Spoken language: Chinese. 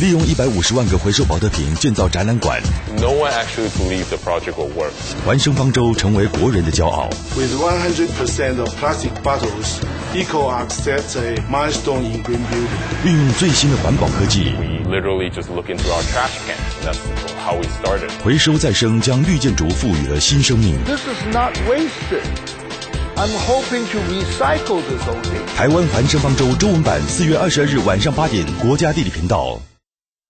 利用一百五十万个回收宝特瓶建造展览馆。No one actually believed the project will work。环生方舟成为国人的骄傲。With one hundred percent of plastic bottles, EcoArc sets a milestone in green building。运用最新的环保科技。We literally just look into our trash can. That's how we started. 回收再生将绿建筑赋予了新生命。This is not wasted. I'm hoping to recycle this old thing. 台湾环生方舟中文版四月二十二日晚上八点，国家地理频道。